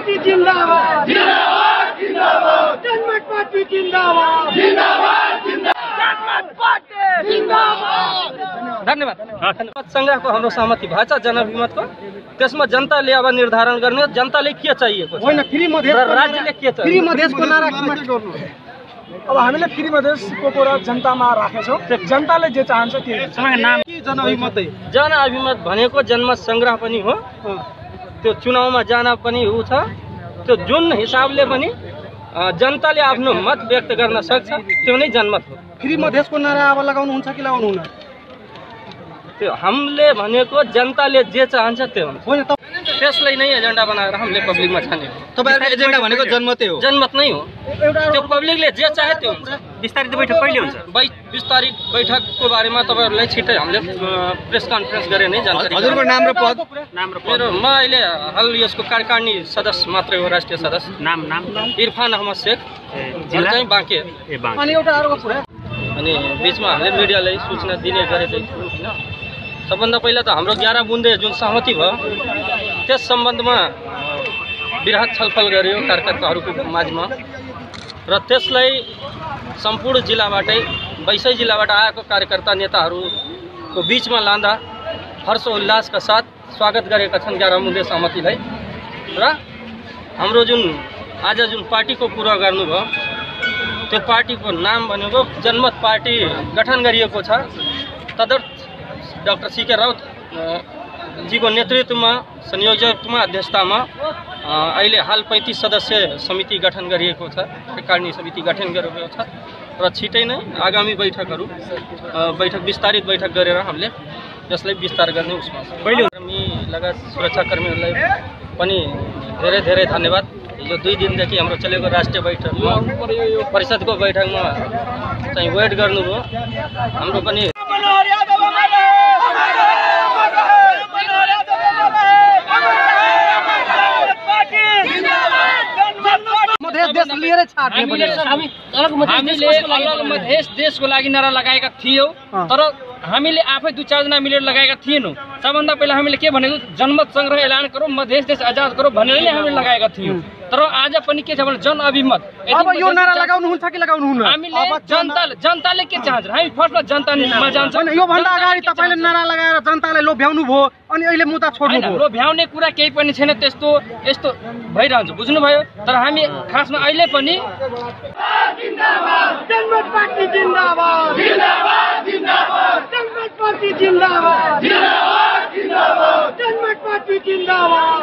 Party जिन्दाबाद जिन्दाबाद जिन्दाबाद जनमत party जिन्दाबाद जिन्दाबाद जनमत party जिन्दाबाद धन्यवाद धन्यवाद। संग्रहको हाम्रो सहमति भएछ जनविमतको त्यसमा जनताले अब निर्धारण गर्ने जनताले के चाहिएको होइन मधेस राज्यले के चाहियो? फ्री देशको नारा किन गर्नु? अब हामीले फ्री मधेसको कुरा जनतामा राखेछौँ। जनताले जे चाहन्छ त्यही। नाम जनअभिमत जनअभिमत भनेको जन्म सङ्ग्रह पनि हो। त्यो चुनावमा जान पनि ऊ छ। त्यो जुन हिसाबले पनि जनताले आफ्नो मत व्यक्त गर्न सक्छ त्यो नै जनमत हो। फ्री मधेसको नारा अब लगाउनुहुन्छ कि लगाउनुहुन्न? त्यो हामीले भनेको जनताले जे चाहन्छ त्यो हुन्छ। त्यसलाई नै एजेन्डा बनाएर हामीले पब्लिकमा छाने तपाईँहरूको एजेन्डा भनेको जनमतै हो। जनमत नै हो। एउटा त्यो पब्लिकले जे चाहे त्यो हुन्छ। विस्तारित बैठक कहिले हुन्छ? बै बिस तारिक बैठकको बारेमा तपाईँहरूलाई छिट्टै हामीले प्रेस कन्फरेन्स गरेर नै जानकारी हजुरको नाम र पद? नाम र मेरो म अहिले हाल यसको कार्यकारिणी सदस्य मात्रै हो राष्ट्रिय सदस्य। नाम नाम? इरफान अहमद शेख। चाहिँ बाँके अनि एउटा अर्को कुरा अनि बिचमा हामीले मिडियालाई सूचना दिने गरेको। थियौँ होइन सबभन्दा पहिला त हाम्रो ग्यारह बुन्दे जुन सहमति भयो, त्यस सम्बन्धमा वृहत छलफल गरियो कार्यकर्ताहरूको माझमा। र त्यसलाई सम्पूर्ण जिल्लाबाटै बैसै जिल्लाबाट आएको कार्यकर्ता नेताहरूको बिचमा लाँदा हर्ष उल्लासका साथ स्वागत गरेका छन् ग्यारह बुन्दे सहमतिलाई। र हाम्रो जुन, आज जुन पार्टीको कुरा गर्नुभयो, त्यो नाम भनेको जनमत पार्टी गठन छ। तदर्थ डाक्टर सिके राउत अ, जीको नेतृत्वमा संयोजकमा अध्यक्षतामा अ, अहिले हाल पैँतिस सदस्य समिति गठन गरिएको छ कार्यकारिणी समिति गठन गरिएको छ र छिटै नै आगामी बैठकहरू बैठक विस्तारित बैठक गरेर हामीले यसलाई विस्तार गर्ने उसमा छ। कर्मी लगायत सुरक्षाकर्मीहरूलाई पनि धेरै धेरै धन्यवाद। यो दुई दिनदेखि हाम्रो चलेको राष्ट्रिय बैठकमा परिषदको बैठकमा चाहिँ वेट गर्नुभयो। हाम्रो पनि लिएरै छाड्ने मधेस देशको लागि नारा लगाएका थियौँ। तर हामीले आफै दुई चारजना मिलेर लगाएका थिएनौँ। सबभन्दा पहिला हामीले के भनेको जनमत सङ्ग्रह ऐलान गरौँ मधेस देश आजाद गरौँ भनेर नै हामीले लगाएका थियौँ। तर आज पनि के छ भने जनअभिमत अब यो नारा लगाउनुहुन्छ कि लगाउनुहुन्न हामीले जनताले जनताले के चाहन्छ? हामी फर्स्टमा जनतामा जान्छौँ। योभन्दा जनताले अगाडि तपाईँले? नारा लगाएर जनतालाई लोभ्याउनु भयो अनि अहिले मुद्दा छोड्नु भयो। लोभ्याउने कुरा केही पनि छैन त्यस्तो यस्तो भइरहन्छ। बुझ्नुभयो? तर हामी खासमा अहिले पनि जनमत पार्टी जिन्दाबाद। जिन्दाबाद जिन्दाबाद। जनमत पार्टी जिन्दाबाद। जिन्दाबाद जिन्दाबाद। जनमत पार्टी जिन्दाबाद।